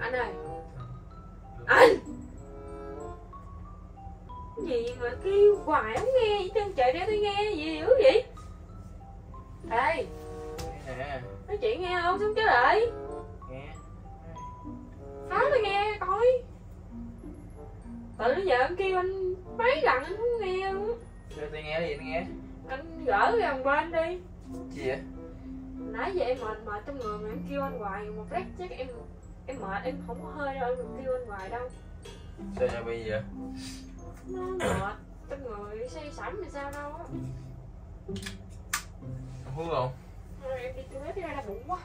anh ơi. Anh. Gì mà kêu hoài không nghe trơn trời để tôi nghe gì dữ vậy? Ê. Nói chuyện nghe không? Xuống chứ lại? Nghe. Nói tôi nghe coi. Từ nãy giờ anh kêu anh mấy lần anh không nghe luôn tôi nghe gì tôi nghe. Anh gỡ cái bên đi. Gì vậy? Nãy giờ em mệt mệt trong người mà em kêu anh hoài một lát chắc em em mệt em không có hơi đâu em đừng kêu anh hoài đâu. Sao giờ bây giờ nó mệt. Trong người say sẩm thì sao đâu á. Không hú không? Thôi em đi toilet đi ra là bụng quá.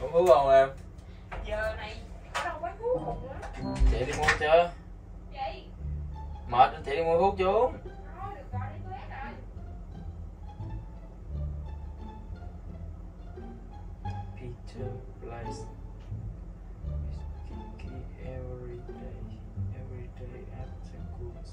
Không hú không em? Giờ này ở đâu quán thuốc hùng á chị đi mua chưa? Vậy mệt chị đi mua thuốc chú teacher bless Miss Kiki every day, every day at the goods.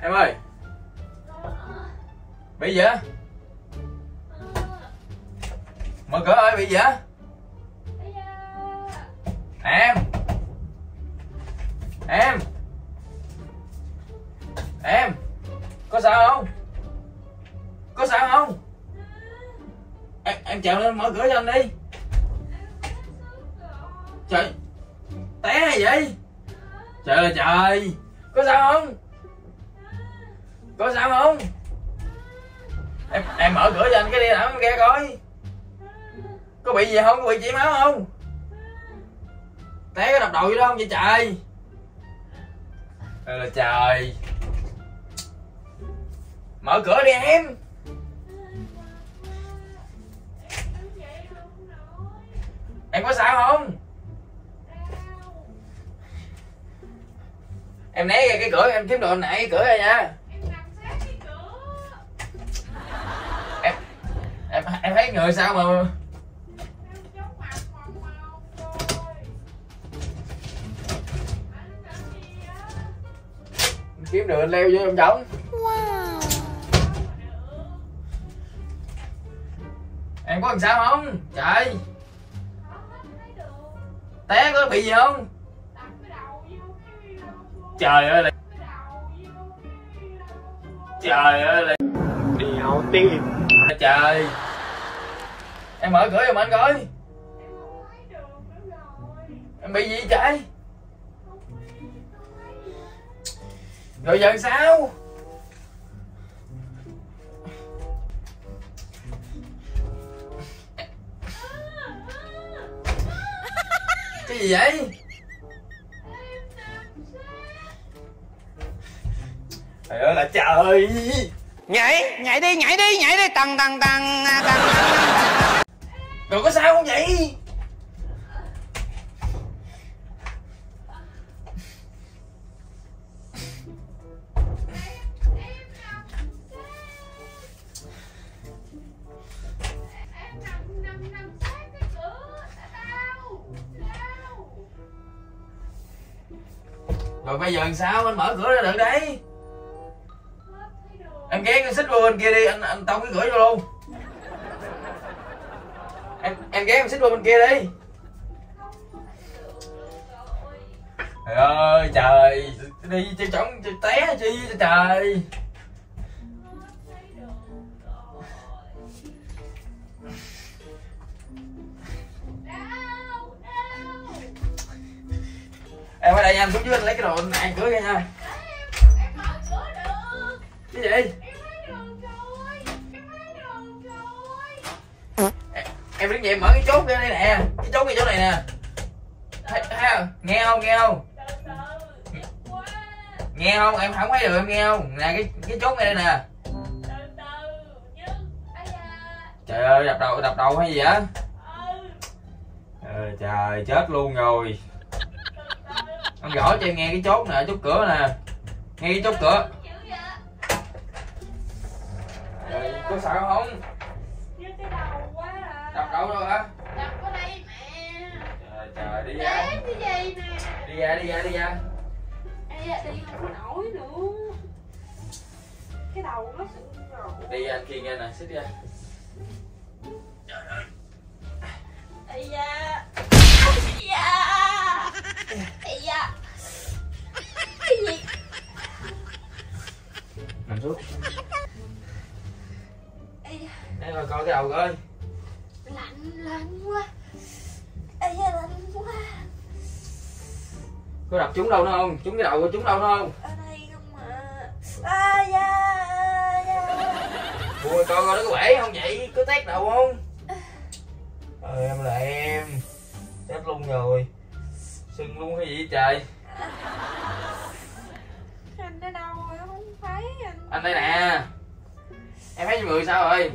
Em ơi Bị gì á? Mở cửa ơi bị gì á? Em Em Em Có sao không? Có sao không? Em, em trèo lên mở cửa cho anh đi Trời Té hay vậy? Trời ơi trời Có sao không? Có sao không? Em em mở cửa cho anh cái đi nào em coi Có bị gì không? Có bị chảy máu không? Té cái đập đầu vô đó không vậy trời Trời là trời Mở cửa đi em Em có sao không? Em né ra cái cửa, em kiếm đồ nãy, cửa ra nha Em em em thấy người sao mà kiếm đường anh leo vô trong trống. Em có làm sao không? Trời. Té có bị gì không? Trời ơi là trời ơi là đéo tiền trời em mở cửa giùm anh coi. Em bị gì trời rồi giờ sao? Cái gì vậy? Trời ơi là trời. Nhảy nhảy đi nhảy đi nhảy đi. Tầng tầng tầng tầng tầng rồi có sao không vậy? Rồi bây giờ làm sao? Anh mở cửa ra được đấy. Em ghé cái xích vô bên kia đi. Anh anh tông cái cửa vô luôn em em ghé em xích vô bên kia đi. Trời ơi trời. Đi chơi trống chơi té chi trời? Em ở đây nha anh xuống dưới anh lấy cái đồ anh ăn cửa ra nha cái gì em, đứng dậy mở cái chốt ra đây nè. Cái chốt cái chỗ này nè. Thấy, thấy không? Nghe không nghe không? Nghe không? Em không thấy được em nghe không? Nè cái cái chốt này đây nè. Trời ơi đập đầu đập đầu hay gì á? Trời, trời chết luôn rồi. Ông gõ cho em nghe cái chốt nè chốt cửa nè. Nghe cái chốt cửa. Trời, có sợ không Nhức cái đầu quá à. đập đầu đâu hả Đập ở đây nè. trời trời đi ra Đếm cái gì nè. đi ra đi ra đi ra Ê, đi không có nổi nữa. Cái đầu nó sưng rồi. đi ra anh kia nghe nè xích ra Ây da. Ây da. Ây da. Cái gì? nằm xuống Ây da. để coi coi cái đầu coi Lạnh, lạnh quá. Ây da, lạnh có đập trúng đâu nữa không trúng cái đầu có trúng đâu nữa không Ở đây không mà. À da. À, da. Ui coi coi nó có bể không vậy có tét đầu không Trời em là em Chết luôn rồi Sưng luôn hay gì trời Anh ở đâu rồi? Không thấy anh. Anh đây nè Em thấy người sao rồi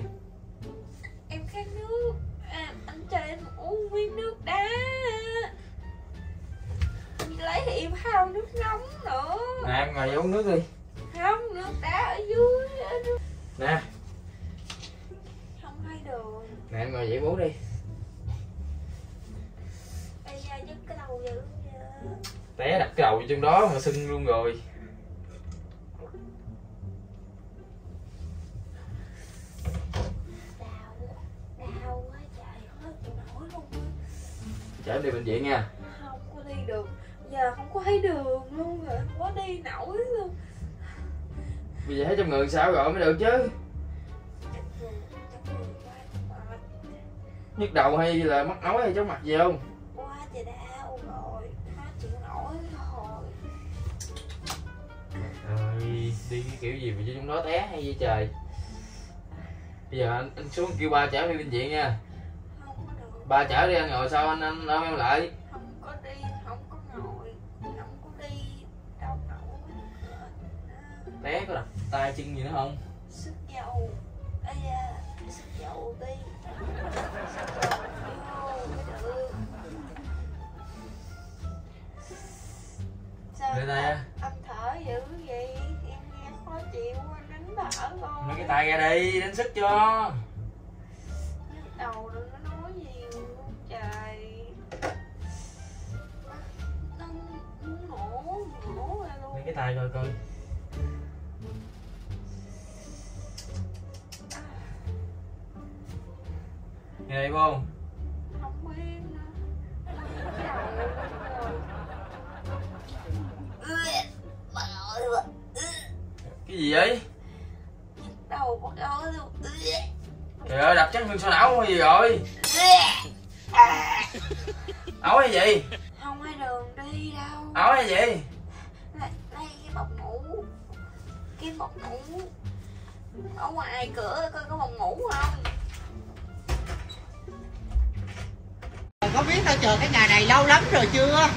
Lấy hiểm hao nước nóng nữa. Nè em ngồi uống nước đi Không, nước đá ở dưới. ở. Nè Không hay đường. Nè em ngồi dậy uống đi Ây da, nhức cái đầu dữ vậy. Té đặt cái đầu vô trong đó mà sưng luôn rồi. Chở em đi bệnh viện nha Không có đi được. Giờ không có thấy đường luôn rồi, không có đi nổi luôn. Bây giờ thấy trong người sao rồi mới được chứ. Nhức đầu hay là mắc nói hay chóng mặt gì không? Quá trời đau rồi hết chịu nổi rồi. Đi cái kiểu gì mà vô trong đó té hay gì trời? Bây giờ anh, anh xuống kêu ba chở đi bệnh viện nha. Không có được. Ba chở đi anh ngồi sau anh anh ôm em lại té có đập tay chân gì nữa không? Sức dầu. Ây da sức dầu đi sức dầu được. Sao Đưa tay anh thở dữ vậy? Em nghe khó chịu quá đánh thở con Lấy cái tay ra đi đánh sức cho. Nhức đầu đừng có nói luôn trời. Muốn nổ nổ ra luôn. Lấy cái tay coi coi Nghe đây không? Không biết Cái gì vậy? Đầu Trời ơi đập chấn thương sọ não hay gì rồi? Ấu hay gì không ai đường đi đâu. Ấu hay gì đây, đây cái bọc ngủ cái bọc ngủ ở ngoài cửa coi có phòng ngủ không Có biết tao chờ cái ngày này lâu lắm rồi chưa?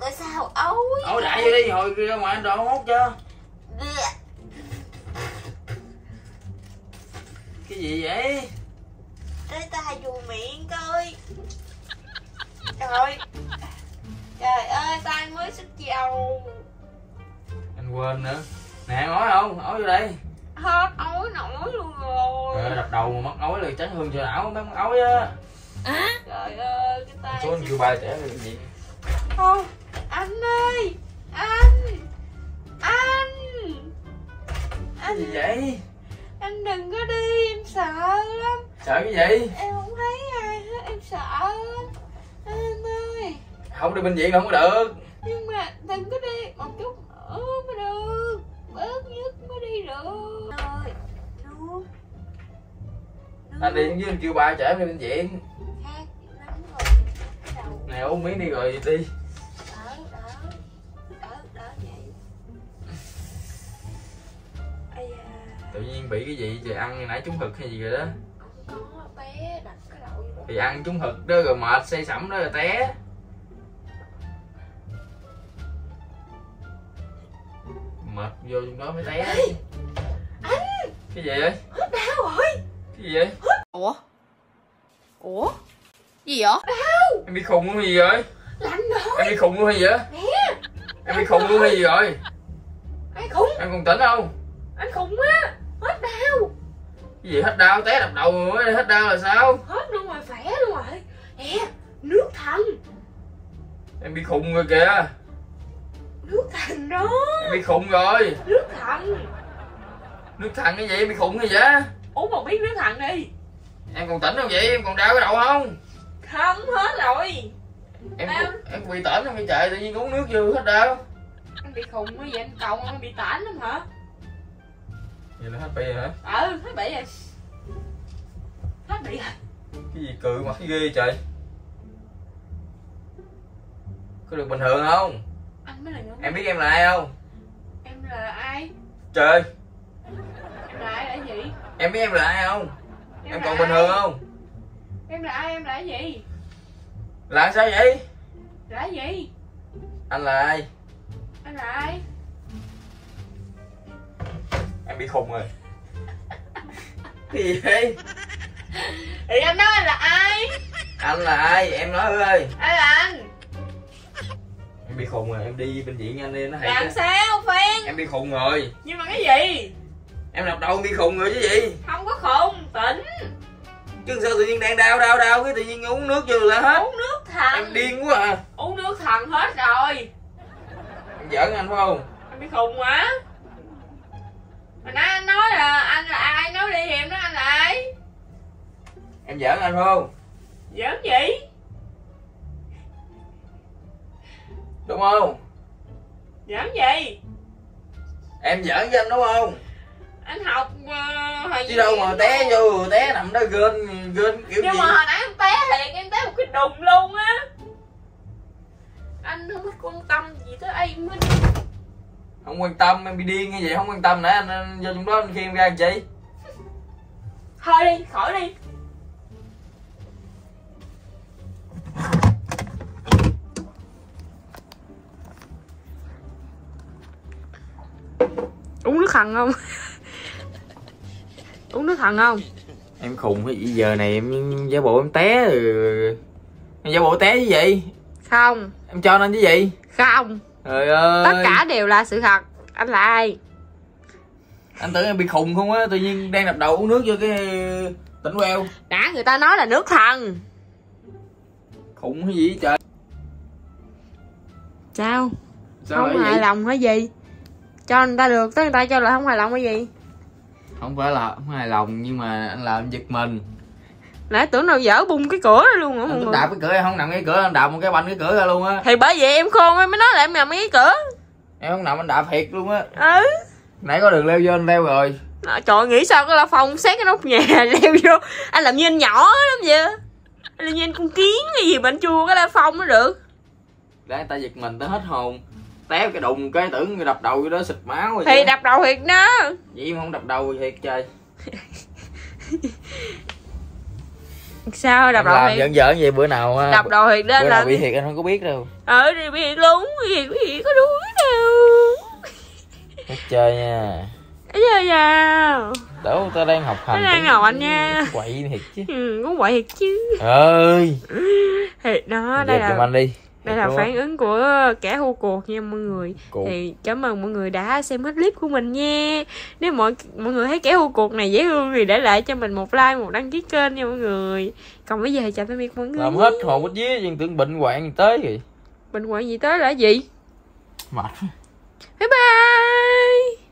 Tại sao ấu Ấu đại vô đi hồi ra ngoài anh đồ hốt cho. Cái gì vậy? Lấy tay dù miệng coi Trời. Trời ơi tay mới sức dầu Anh quên nữa. Nè ngói không? Ấu vô đây. Hết ối nổi luôn rồi. Trời ơi đập đầu mà mất ối là chấn thương sọ não mới mất ối á. Trời ơi cái tay Số anh kêu ba trẻ bệnh viện Không Anh ơi Anh Anh Cái gì Anh vậy? Anh đừng có đi em sợ lắm. Sợ cái gì? Em không thấy ai hết em sợ lắm Anh ơi. Không đi bệnh viện là không có được. Nhưng mà đừng có đi. Một chút nữa mới được. Bớt nhất mới đi được. Ơi Nước Nước Anh đi với anh kêu ba chở em đi bệnh viện. Rồi. Nè uống miếng đi rồi đi. Tự nhiên bị cái gì trời? Ăn nãy trúng thực hay gì rồi đó có té đặt cái đầu vô thì ăn trúng thực đó rồi mệt say sẩm đó rồi té. Mệt vô trong đó mới té. Anh! Cái gì vậy? Hết đau rồi. Cái gì vậy? Ủa? Ủa? Gì vậy? em bị khùng luôn hay gì rồi lạnh rồi. Em bị khùng luôn hay gì vậy? Nè. Em bị khùng luôn hay gì rồi ai khủng em còn tỉnh không? Anh khủng á hết đau cái gì hết đau té đập đầu mới hết đau là sao? Hết luôn rồi khỏe luôn rồi. Nè nước thần. Em bị khùng rồi kìa. Nước thần đó. Em bị khùng rồi. Nước thần. Nước thằng cái gì em bị khùng hay vậy? Uống một miếng nước thần đi. Em còn tỉnh không vậy? Em còn đau cái đầu không? Không hết rồi. Em Đau. em bị tỉnh không vậy trời? Tự nhiên uống nước vô hết đau. Anh bị khùng cái gì anh cầu anh bị tản lắm hả vậy là hết bị rồi hả? Ừ hết bị rồi. Hết bị rồi. Cái gì cự mặt cái ghê trời? Có được bình thường không? Anh mới là người em biết em là ai không? Em là ai? Trời em là ai là gì? Em biết em là ai không? Em là còn bình ai? thường không? Em là ai em là cái gì? Là sao vậy? Là gì? Anh là ai? Anh là ai em bị khùng rồi. Cái gì vậy? Thì anh nói anh là ai? Anh là ai? Em nói ơi ai là anh? Em bị khùng rồi em đi bệnh viện nhanh đi nó hay làm chứ. sao phen em bị khùng rồi. Nhưng mà cái gì? Em đập đầu em bị khùng rồi chứ gì? Không có khùng tỉnh. Chứ sao tự nhiên đang đau đau đau cái tự nhiên uống nước vô là hết. Uống nước thần. Em điên quá à. Uống nước thần hết rồi. Em giỡn anh phải không? Anh bị khùng quá hồi nãy anh nói là anh là ai nói đi thì em nói anh là ai? Em giỡn anh phải không? Giỡn gì? Đúng không? Giỡn gì? Em giỡn với anh đúng không? Anh học uh, hồi chứ đâu mà té vô té nằm đó gên gên kiểu nhưng gì? mà hồi nãy em té thiệt em té một cái đùng luôn á. Anh không có quan tâm gì tới em hết không quan tâm em bị điên như vậy? Không quan tâm nãy anh, anh vô trong đó anh khi em ra làm chi? Thôi đi khỏi đi. Uống nước thần không? Uống nước thần không? Em khùng cái giờ này em giả bộ em té rồi. Em giả bộ té chứ gì? Không. Em cho anh chứ gì? Không trời ơi. tất cả đều là sự thật. Anh là ai? Anh tưởng em bị khùng không á tự nhiên đang đập đầu uống nước vô cái tỉnh queo. Đã người ta nói là nước thần. Khùng cái gì trời? Sao, sao không hài vậy? lòng hả gì? Cho người ta được tới người ta cho là không hài lòng cái gì? Không phải là không hài lòng nhưng mà anh làm giật mình nãy tưởng đâu dở bung cái cửa ra luôn hả mọi anh người? đạp cái cửa em không nằm cái cửa anh đạp một cái banh cái cửa ra luôn á. Thì bởi vậy em khôn em mới nói là em nằm cái cửa. Em không nằm anh đạp thiệt luôn á. Ừ. Nãy có đường leo vô anh leo rồi. À, trời nghĩ sao cái la phong xét cái nóc nhà leo vô. Anh làm như anh nhỏ lắm vậy. Anh làm như anh con kiến hay gì mà anh chua cái la phong nó được. Để người ta giật mình tới hết hồn. Té cái đùng cái tưởng người đập đầu vô đó xịt máu rồi thì chứ. đập đầu thiệt đó. Vậy mà không đập đầu thiệt trời sao? Đập đầu làm thiệt. giỡn giỡn vậy bữa nào đập đầu thiệt đó bữa là bị thiệt anh không có biết đâu. Ờ thì bị thiệt luôn bị thiệt bị thiệt có đuối đâu hết chơi nha. Bây giờ sao đâu tao đang học hành Tao đang học hành nha. quậy thiệt chứ. Ừ, cũng vậy thiệt chứ. Ơi. Thiệt đó đây là anh đi đây là phản ứng của kẻ hô cuộc nha mọi người. Cuộc. thì cảm ơn mọi người đã xem hết clip của mình nha. Nếu mọi mọi người thấy kẻ hô cuộc này dễ thương thì để lại cho mình một like một đăng ký kênh nha mọi người. Còn bây giờ thì chào tạm biệt mọi người. Làm hết hồn hết vía nhưng tưởng bệnh hoạn tới rồi bệnh hoạn gì tới là gì? Mệt. Bye bye